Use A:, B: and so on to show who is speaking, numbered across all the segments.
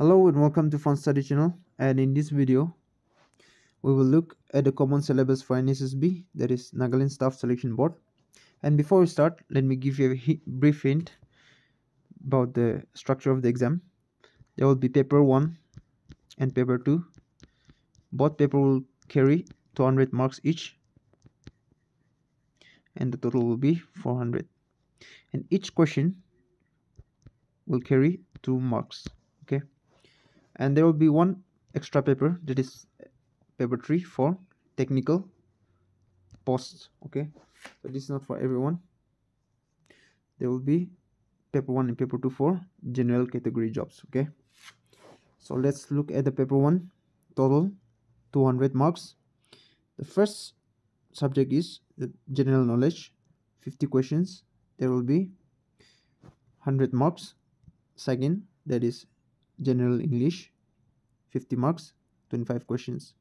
A: Hello and welcome to Fun Study channel. And in this video we will look at the common syllabus for NSSB that is Nagaland Staff Selection Board. And before we start let me give you a brief hint about the structure of the exam. There will be paper 1 and paper 2 both paper will carry 200 marks each. And the total will be 400 and each question will carry 2 marks and there will be one extra paper that is paper 3 for technical posts okay? So this is not for everyone. There will be paper 1 and paper 2 for general category jobs okay? So let's look at the paper 1 total 200 marks. The first subject is the general knowledge 50 questions. There will be 100 marks. Second that is general english 50 marks 25 questions.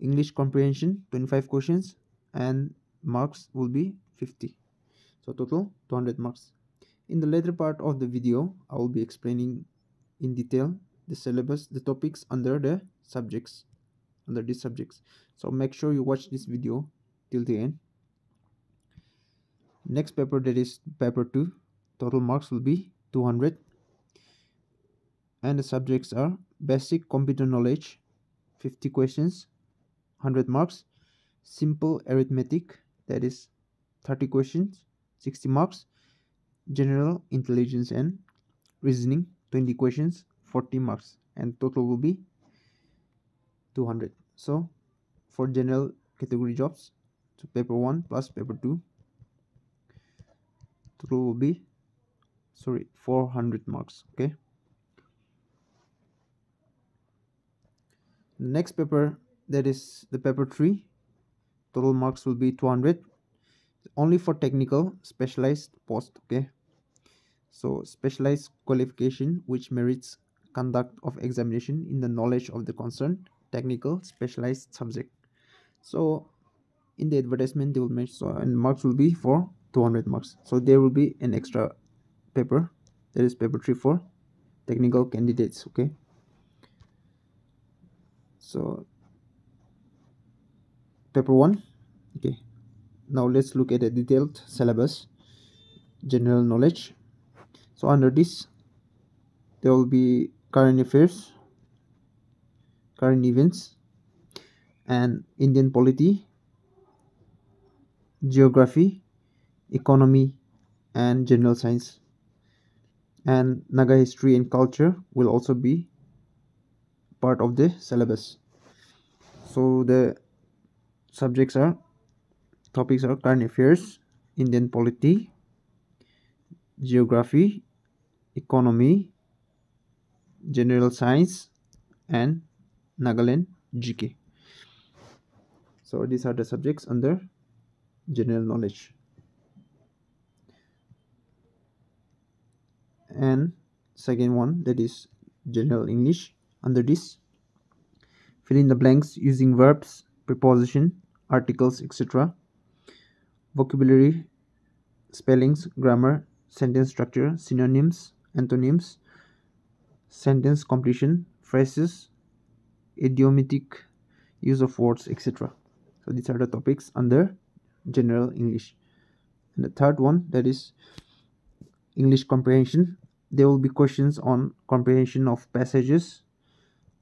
A: English comprehension 25 questions and marks will be 50 so total 200 marks. In the later part of the video i will be explaining in detail the syllabus the topics under the subjects under these subjects. So make sure you watch this video till the end. Next paper that is paper 2 total marks will be 200 and the subjects are basic computer knowledge 50 questions 100 marks simple arithmetic that is 30 questions 60 marks general intelligence and reasoning 20 questions 40 marks and total will be 200 so for general category jobs so paper 1 plus paper 2 total will be sorry 400 marks okay next paper that is the paper 3 total marks will be 200 only for technical specialized post okay? So specialized qualification which merits conduct of examination in the knowledge of the concerned technical specialized subject. So in the advertisement they will mention so and marks will be for 200 marks. So there will be an extra paper that is paper 3 for technical candidates okay so paper 1 okay. Now let's look at a detailed syllabus. General knowledge. So under this there will be current affairs current events and indian polity geography economy and general science. And naga history and culture will also be part of the syllabus so the subjects are topics are current affairs indian polity geography economy general science and nagaland gk so these are the subjects under general knowledge. And second one that is general english under this fill in the blanks using verbs preposition articles etc vocabulary spellings grammar sentence structure synonyms antonyms sentence completion phrases idiomatic use of words etc so these are the topics under general english. And the third one that is english comprehension. There will be questions on comprehension of passages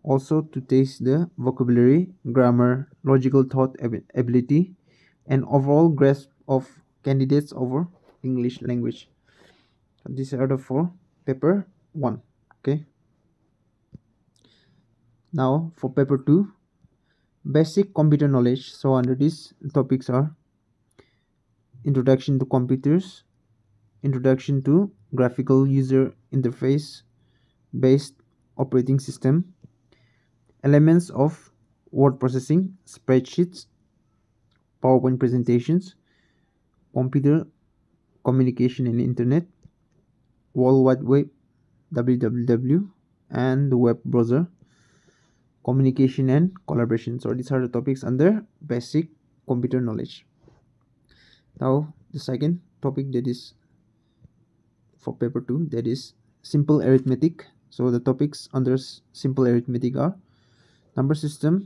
A: also to test the vocabulary, grammar, logical thought ability, and overall grasp of candidates over English language. These are the four paper one. Okay. Now for paper two, basic computer knowledge. So under these topics are introduction to computers, introduction to graphical user interface based operating system elements of word processing, spreadsheets, PowerPoint presentations, computer communication and internet, World Wide Web, www, and the web browser, communication and collaboration. So these are the topics under basic computer knowledge. Now the second topic that is for paper 2 that is simple arithmetic so the topics under simple arithmetic are number system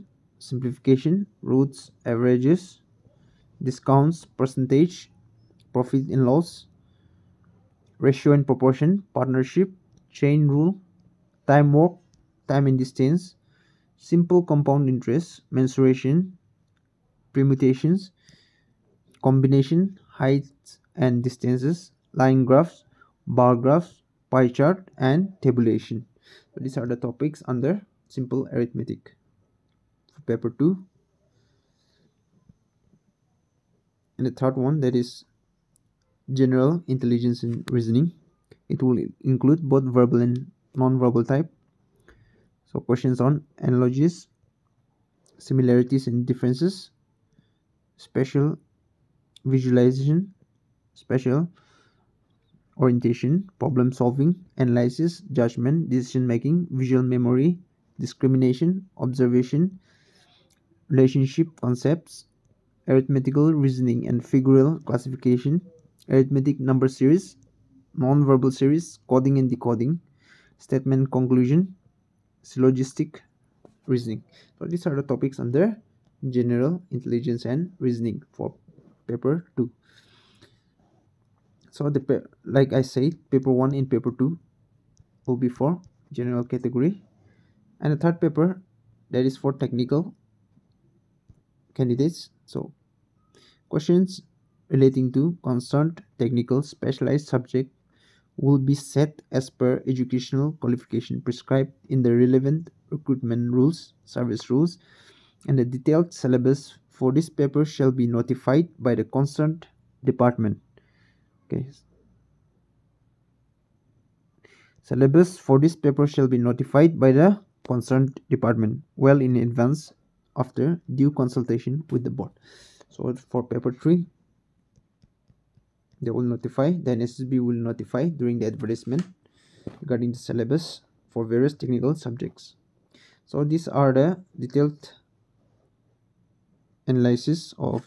A: simplification roots averages discounts percentage profit and loss ratio and proportion partnership chain rule time work time and distance simple compound interest mensuration permutations combination heights and distances line graphs bar graphs pie chart and tabulation. So these are the topics under simple arithmetic paper 2 and the third one that is general intelligence and reasoning. It will include both verbal and non-verbal type. So questions on analogies similarities and differences spatial visualization spatial orientation problem solving analysis judgment decision making visual memory discrimination observation relationship concepts arithmetical reasoning and figural classification arithmetic number series non-verbal series coding and decoding statement conclusion syllogistic reasoning. So these are the topics under general intelligence and reasoning for paper 2 so the like i said paper 1 and paper 2 will be for general category. And the third paper that is for technical candidates so questions relating to concerned technical specialized subject will be set as per educational qualification prescribed in the relevant recruitment rules, service rules, and the detailed syllabus for this paper shall be notified by the concerned department. Okay. Syllabus for this paper shall be notified by the concerned department well in advance after due consultation with the board. So for paper 3, they will notify the NSSB will notify during the advertisement regarding the syllabus for various technical subjects. So these are the detailed analysis of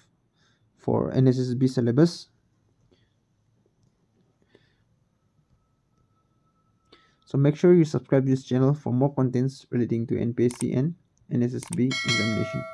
A: for NSSB syllabus. So make sure you subscribe this channel for more contents relating to NPSC and NSSB examination